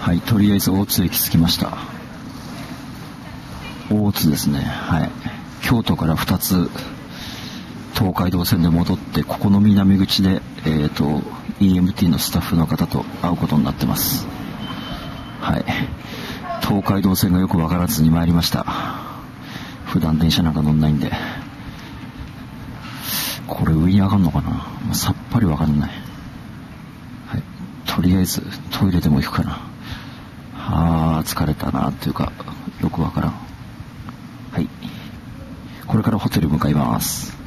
はい、とりあえず大津駅着きました。大津ですね。はい。京都から2つ、東海道線で戻って、ここの南口で、えっ、と、EMT のスタッフの方と会うことになってます。はい。東海道線がよくわからずに参りました。普段電車なんか乗んないんで。これ上に上がんのかな？さっぱりわかんない。はい。とりあえずトイレでも行くかな。あ、疲れたなというか、よくわからん。はい。これからホテル向かいます。